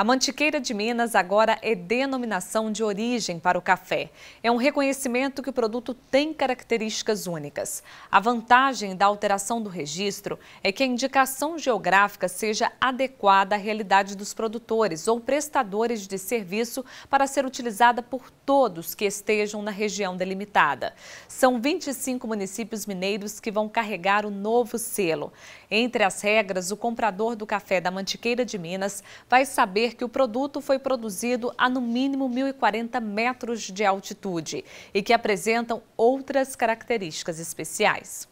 A Mantiqueira de Minas agora é denominação de origem para o café. É um reconhecimento que o produto tem características únicas. A vantagem da alteração do registro é que a indicação geográfica seja adequada à realidade dos produtores ou prestadores de serviço para ser utilizada por todos que estejam na região delimitada. São 25 municípios mineiros que vão carregar o novo selo. Entre as regras, o comprador do café da Mantiqueira de Minas vai saber que o produto foi produzido a no mínimo 1.040 metros de altitude e que apresentam outras características especiais.